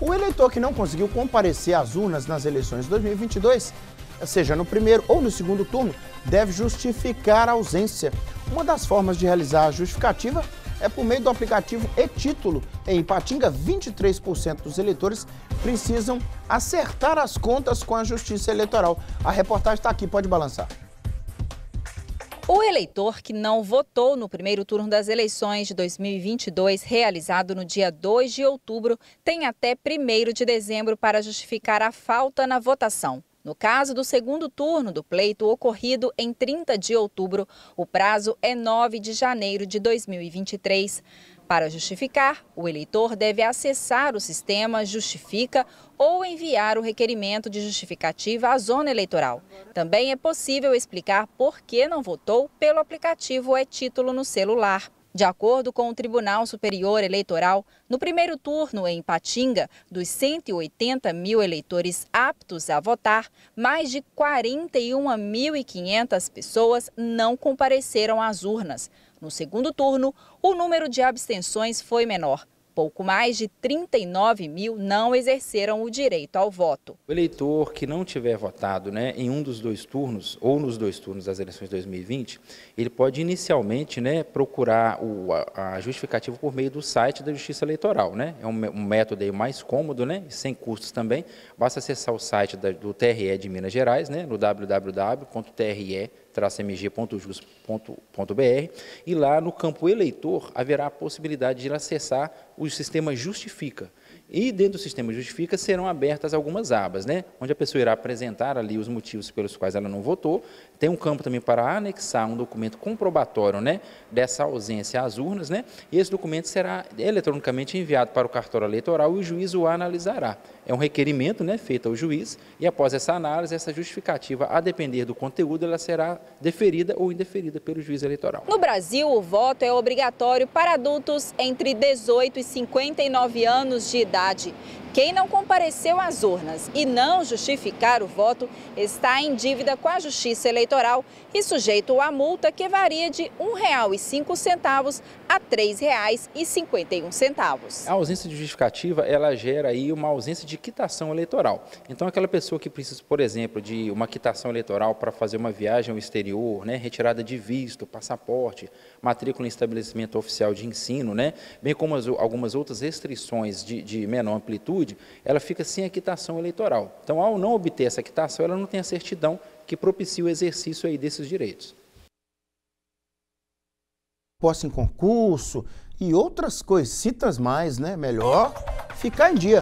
O eleitor que não conseguiu comparecer às urnas nas eleições de 2022, seja no primeiro ou no segundo turno, deve justificar a ausência. Uma das formas de realizar a justificativa é por meio do aplicativo e-Título. Em Ipatinga, 23% dos eleitores precisam acertar as contas com a Justiça Eleitoral. A reportagem está aqui, pode balançar. O eleitor que não votou no primeiro turno das eleições de 2022, realizado no dia 2 de outubro, tem até 1 de dezembro para justificar a falta na votação. No caso do segundo turno do pleito ocorrido em 30 de outubro, o prazo é 9 de janeiro de 2023. Para justificar, o eleitor deve acessar o sistema Justifica ou enviar o requerimento de justificativa à zona eleitoral. Também é possível explicar por que não votou pelo aplicativo É Título no celular. De acordo com o Tribunal Superior Eleitoral, no primeiro turno em Patinga, dos 180 mil eleitores aptos a votar, mais de 41.500 pessoas não compareceram às urnas. No segundo turno, o número de abstenções foi menor. Pouco mais de 39 mil não exerceram o direito ao voto. O eleitor que não tiver votado né, em um dos dois turnos, ou nos dois turnos das eleições de 2020, ele pode inicialmente né, procurar o, a, a justificativa por meio do site da Justiça Eleitoral. Né? É um, um método mais cômodo, né, sem custos também. Basta acessar o site da, do TRE de Minas Gerais, né, no www.tre mg.jus.br e lá no campo eleitor haverá a possibilidade de acessar o sistema Justifica. E dentro do sistema Justifica serão abertas algumas abas, né? onde a pessoa irá apresentar ali os motivos pelos quais ela não votou. Tem um campo também para anexar um documento comprobatório né, dessa ausência às urnas, né? e esse documento será eletronicamente enviado para o cartório eleitoral e o juiz o analisará. É um requerimento né, feito ao juiz e após essa análise, essa justificativa, a depender do conteúdo, ela será deferida ou indeferida pelo juiz eleitoral. No Brasil, o voto é obrigatório para adultos entre 18 e 59 anos de idade cidade. Quem não compareceu às urnas e não justificar o voto está em dívida com a Justiça Eleitoral e sujeito a multa que varia de R$ 1,05 a R$ 3,51. A ausência de justificativa, ela gera aí uma ausência de quitação eleitoral. Então, aquela pessoa que precisa, por exemplo, de uma quitação eleitoral para fazer uma viagem ao exterior, né, retirada de visto, passaporte, matrícula em estabelecimento oficial de ensino, né, bem como as, algumas outras restrições de, de menor amplitude, ela fica sem a quitação eleitoral. Então, ao não obter essa quitação, ela não tem a certidão que propicia o exercício aí desses direitos. Posse em concurso e outras coisitas mais, né? Melhor ficar em dia.